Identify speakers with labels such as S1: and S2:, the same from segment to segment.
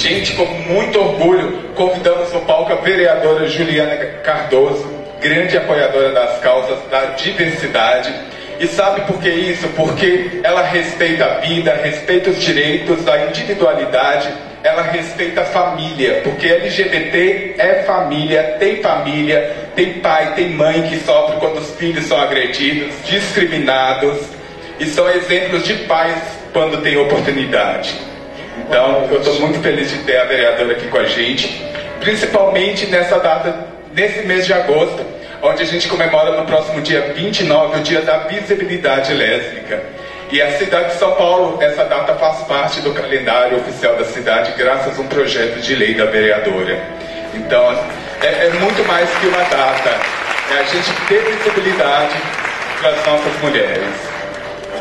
S1: Gente, com muito orgulho, convidamos no palco a vereadora Juliana Cardoso, grande apoiadora das causas da diversidade. E sabe por que isso? Porque ela respeita a vida, respeita os direitos, a individualidade, ela respeita a família, porque LGBT é família, tem família, tem pai, tem mãe que sofre quando os filhos são agredidos, discriminados, e são exemplos de pais quando tem oportunidade. Então, eu estou muito feliz de ter a vereadora aqui com a gente, principalmente nessa data, nesse mês de agosto, onde a gente comemora no próximo dia 29 o Dia da Visibilidade Lésbica. E a cidade de São Paulo, essa data faz parte do calendário oficial da cidade, graças a um projeto de lei da vereadora. Então, é, é muito mais que uma data, é a gente ter visibilidade para as nossas mulheres.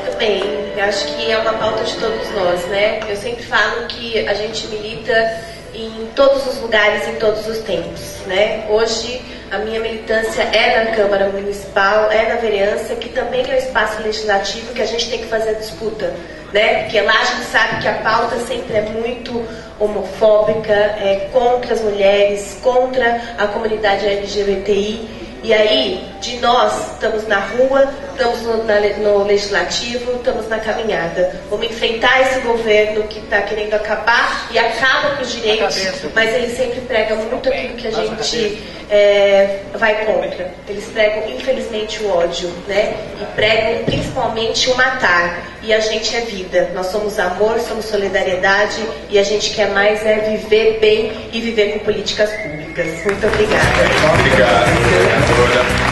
S2: Muito bem, eu acho que é uma pauta de todos nós, né? Eu sempre falo que a gente milita em todos os lugares, em todos os tempos, né? Hoje a minha militância é na Câmara Municipal, é na vereança, que também é o espaço legislativo que a gente tem que fazer disputa, né? Porque lá a gente sabe que a pauta sempre é muito homofóbica, é contra as mulheres, contra a comunidade LGBTI. E aí, de nós, estamos na rua, estamos no, na, no, legislativo, estamos na caminhada. Vamos enfrentar esse governo que está querendo acabar e acaba com os direitos, mas ele sempre prega muito aquilo que a gente é, vai contra. Eles pregam, infelizmente, o ódio, né? E pregam principalmente o matar. E a gente é vida. Nós somos amor, somos solidariedade e a gente quer mais é viver bem e viver com políticas públicas. Muito obrigada.
S1: Obrigado, vereadora.